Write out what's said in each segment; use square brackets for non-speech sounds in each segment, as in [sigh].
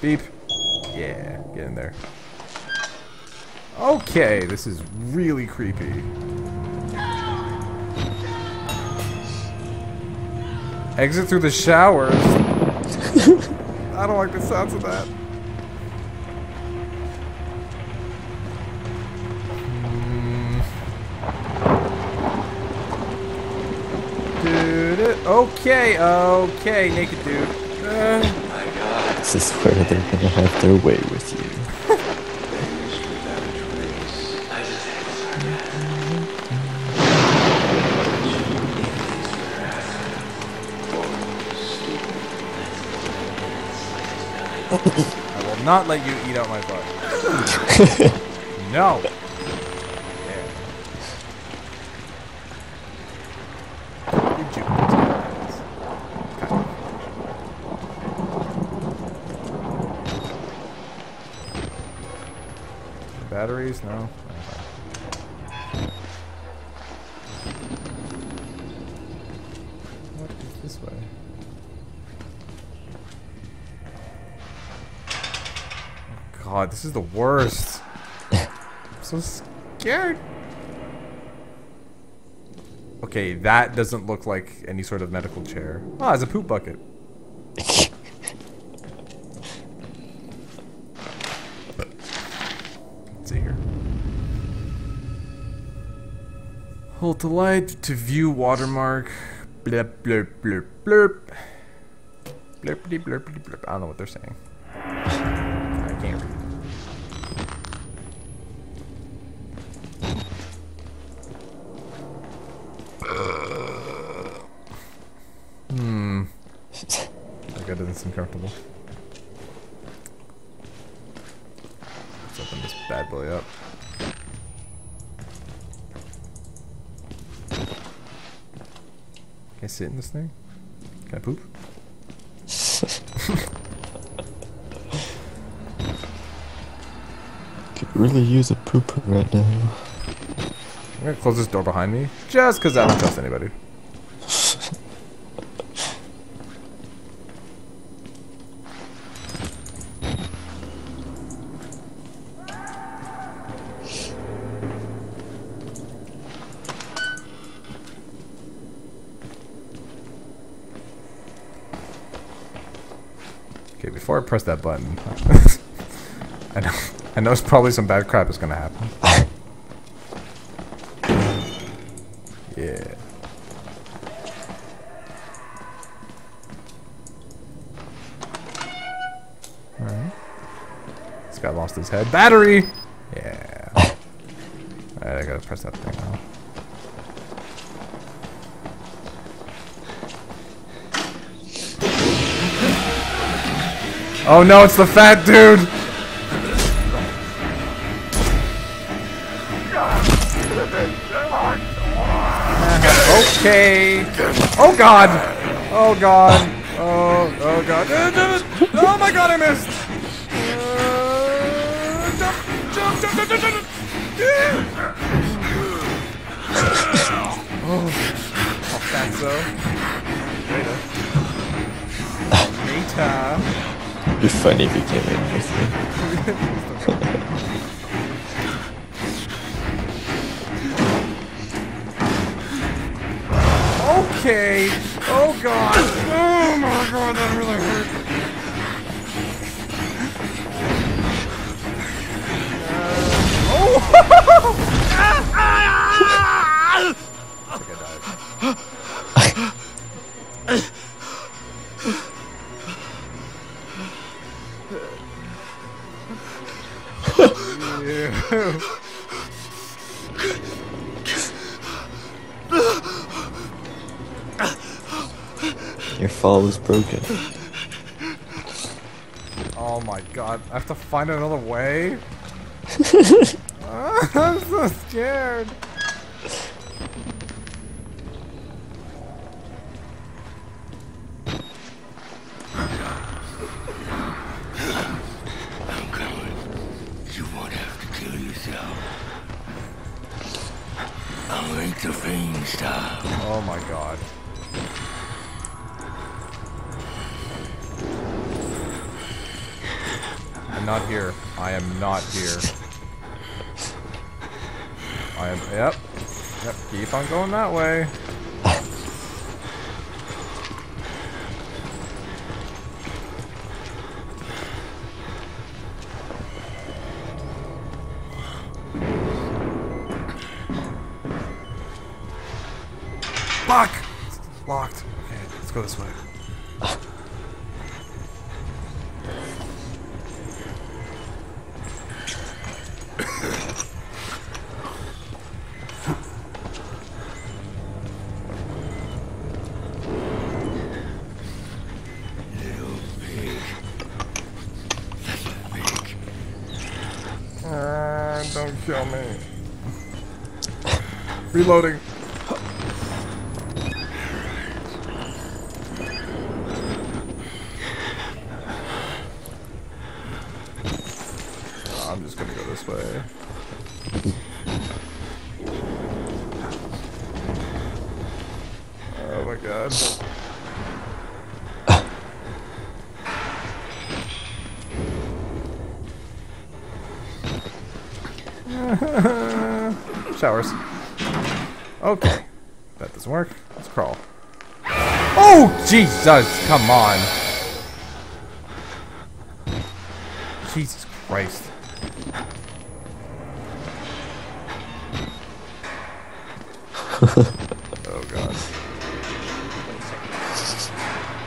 Beep. Yeah, get in there. Okay, this is really creepy. Exit through the showers. [laughs] I don't like the sounds of that. Dude, okay, okay, naked dude. Uh, This is where they're gonna have their way with you. I will not let you eat out my butt. [laughs] no. There. You juke these guys. Kind of. Batteries? No. Okay. What is this way? God, this is the worst. I'm so scared. Okay, that doesn't look like any sort of medical chair. Ah, it's a poop bucket. [laughs] Hold to light to view watermark. Blurp, blurp, blurp, blurp. Blurpity, blurpity, blurp. I don't know what they're saying. I can't read. Hmm. That guy doesn't seem comfortable. Let's open this bad boy up. I sit in this thing? Can I poop? Could really use a pooper right now. I'm gonna close this door behind me, just because I don't trust anybody. Okay, before I press that button, [laughs] I know, I know, it's probably some bad crap is gonna happen. Yeah. Alright. This guy lost his head. Battery! Yeah. Alright, I gotta press that thing Oh no, it's the fat dude! Okay. Oh god. Oh god. Oh, oh god. Oh my god, I missed. Uh, jump, jump, jump, be funny if you came in. Okay. Oh god. Oh my god, that really hurt. Broken. [laughs] Oh my god, I have to find another way? [laughs] [laughs] I'm so scared. I'm coming. You won't have to kill yourself. I'll make the fiend stop. Oh my god. Not here. I am not here. I am. Yep. Yep. Keep on going that way. It's locked. Okay, let's go this way. Reloading. I'm just gonna go this way. Oh my god. [laughs] Showers. Okay. That doesn't work. Let's crawl. Oh, Jesus! Come on. Jesus Christ. [laughs] oh, God.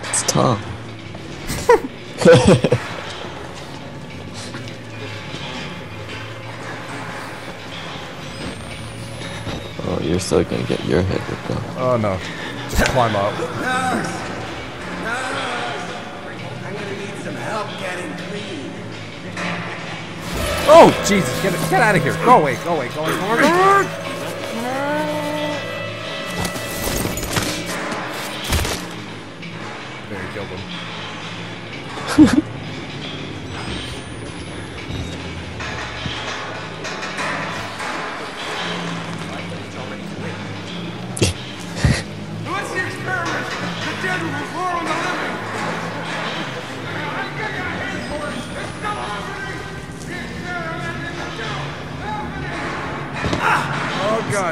It's Tom. [laughs] still gonna get your head ripped off. Oh, no. Just climb up. I'm gonna need some help getting clean. Oh, Jesus. Get, get out of here. Go away. Go away. Go away. Go away.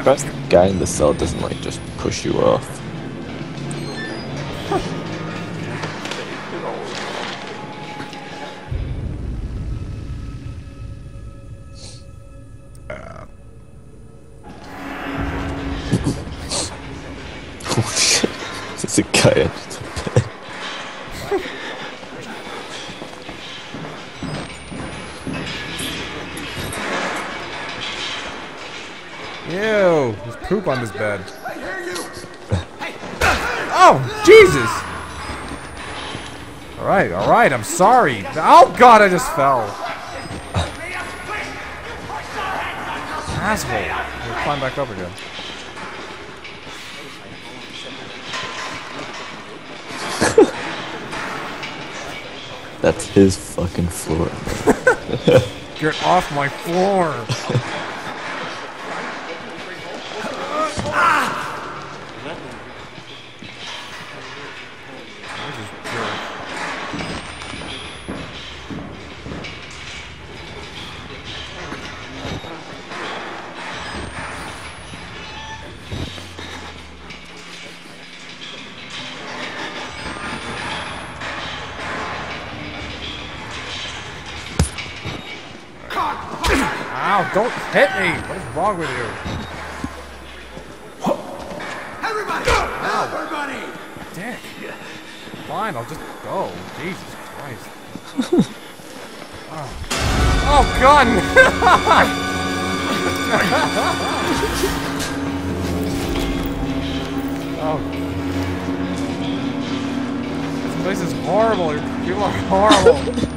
Perhaps the guy in the cell doesn't like just push you off. oh [laughs] shit. [laughs] There's a guy under the bed. Ew, there's poop on this bed. Oh, Jesus! Alright, alright, I'm sorry. Oh god, I just fell. Asshole. We'll climb back up again. That's his fucking floor. [laughs] Get off my floor! [laughs] don't hit me! What is wrong with you? Everybody! Everybody! Dick. Fine, I'll just go. Jesus Christ. [laughs] oh. oh, [laughs] gun! oh. This place is horrible. People are horrible.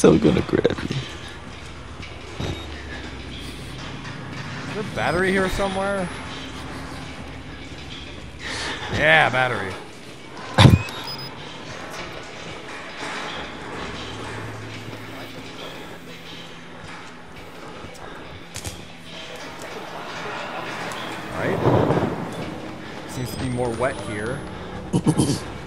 so gonna grab me. Is there a battery here somewhere? Yeah, battery. Alright. Seems to be more wet here. [laughs]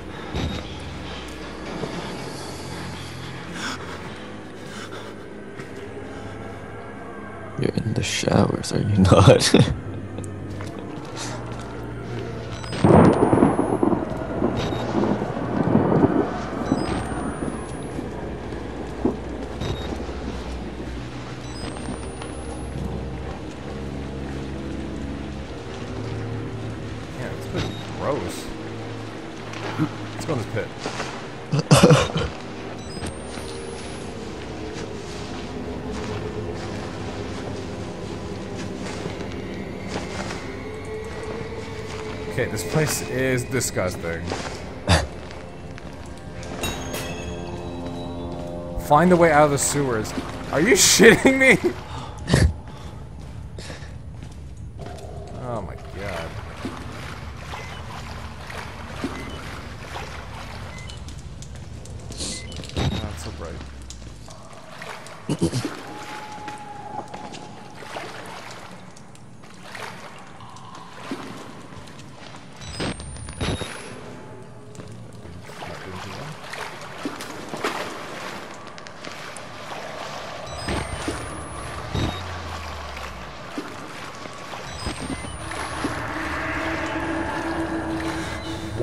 the showers, are you not? [laughs] Yeah, it's been gross. Let's go in this pit. [laughs] Okay, this place is disgusting. Find a way out of the sewers. Are you [laughs] shitting me? [laughs] oh my god.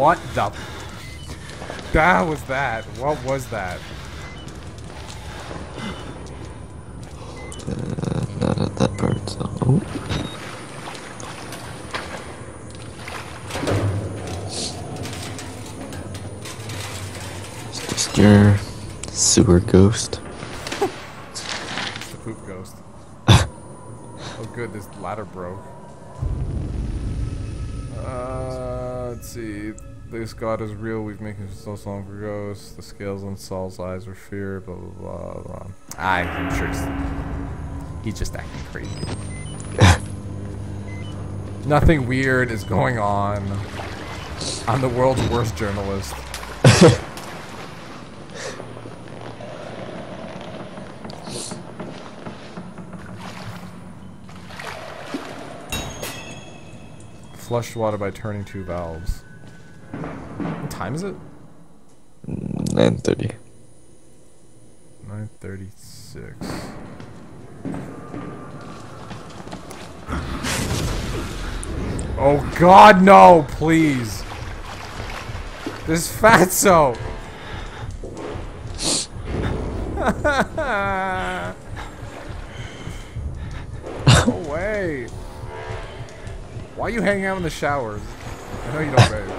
What the? That was that. What was that? uh, not at that part, so. Oh. It's just your sewer ghost. It's the poop ghost. [laughs] oh, good. This ladder broke. Uh, let's see. This god is real. We've making so long for ghosts. The scales on Saul's eyes are fear. Blah blah blah. blah. I'm sure he's, he's just acting crazy. [laughs] Nothing weird is going on. I'm the world's worst journalist. Flush water by turning two valves. What time is it? 930. 936. Oh god, no, please. This fatso. [laughs] Why are you hanging out in the showers? I know you don't bathe. [laughs]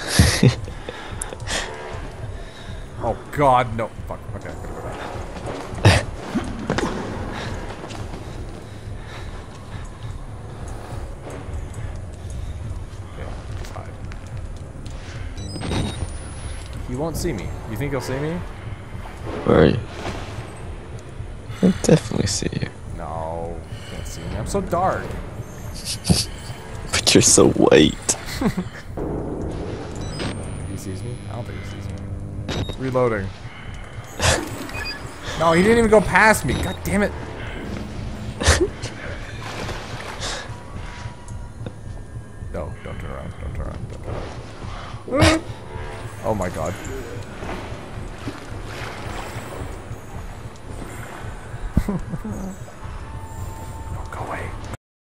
[laughs] oh god, no. Fuck. Okay, I'm gonna go back. Okay. He won't see me. You think he'll see me? Where are you? I definitely see you. No, can't see me. I'm so dark. [laughs] But you're so white. [laughs] Sees me? I don't think he sees me. Reloading. [laughs] no, he didn't even go past me. God damn it. [laughs] no, don't turn around. Don't turn around. Don't turn around. [laughs] oh my god.